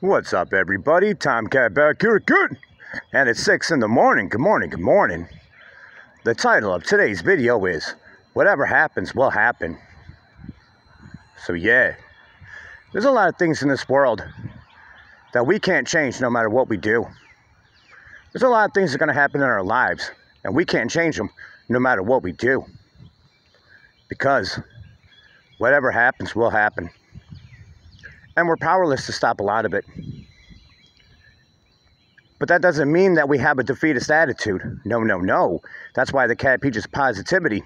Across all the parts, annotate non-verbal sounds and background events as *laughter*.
What's up, everybody? Tomcat back here again. And it's 6 in the morning. Good morning, good morning. The title of today's video is Whatever Happens Will Happen. So, yeah, there's a lot of things in this world that we can't change no matter what we do. There's a lot of things that are going to happen in our lives, and we can't change them no matter what we do. Because whatever happens will happen and we're powerless to stop a lot of it. But that doesn't mean that we have a defeatist attitude. No, no, no. That's why the cat teaches positivity.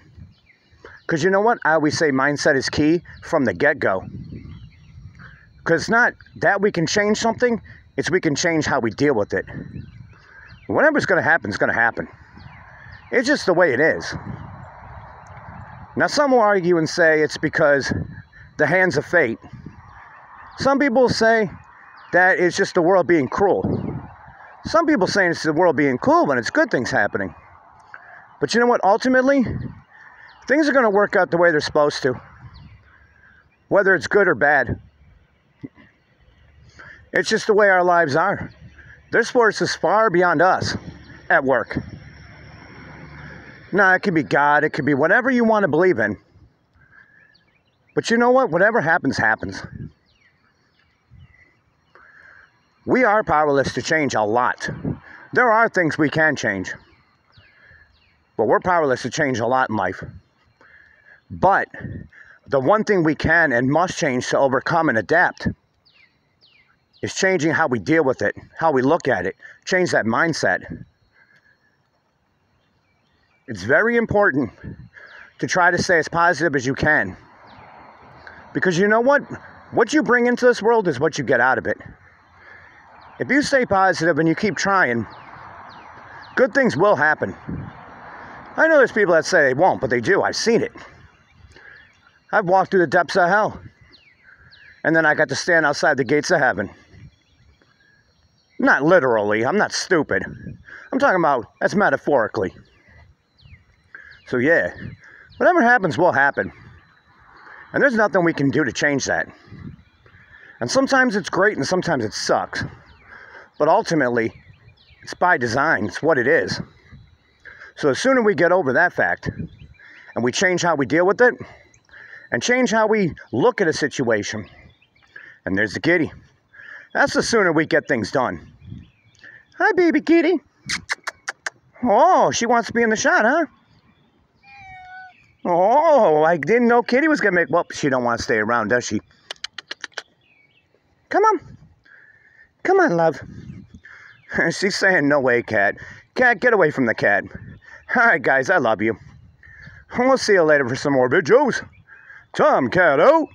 Because you know what? I always say mindset is key from the get go. Because it's not that we can change something, it's we can change how we deal with it. Whatever's going to happen is going to happen. It's just the way it is. Now, some will argue and say it's because the hands of fate. Some people say that it's just the world being cruel. Some people say it's the world being cool when it's good things happening. But you know what? Ultimately, things are going to work out the way they're supposed to, whether it's good or bad. It's just the way our lives are. This force is far beyond us at work. Now, it could be God, it could be whatever you want to believe in. But you know what? Whatever happens, happens. We are powerless to change a lot. There are things we can change, but we're powerless to change a lot in life. But the one thing we can and must change to overcome and adapt is changing how we deal with it, how we look at it, change that mindset. It's very important to try to stay as positive as you can. Because you know what? What you bring into this world is what you get out of it. If you stay positive and you keep trying, good things will happen. I know there's people that say they won't, but they do. I've seen it. I've walked through the depths of hell. And then I got to stand outside the gates of heaven. Not literally, I'm not stupid. I'm talking about that's metaphorically. So, yeah, whatever happens will happen. And there's nothing we can do to change that. And sometimes it's great and sometimes it sucks. But ultimately, it's by design, it's what it is. So the sooner we get over that fact and we change how we deal with it and change how we look at a situation, and there's the kitty. That's the sooner we get things done. Hi, baby kitty. Oh, she wants to be in the shot, huh? Oh, I didn't know Kitty was gonna make. Well, she don't want to stay around, does she? Come on, come on, love. *laughs* She's saying, no way, cat. Cat, get away from the cat. All right, guys, I love you. We'll see you later for some more videos. Tom Cat out.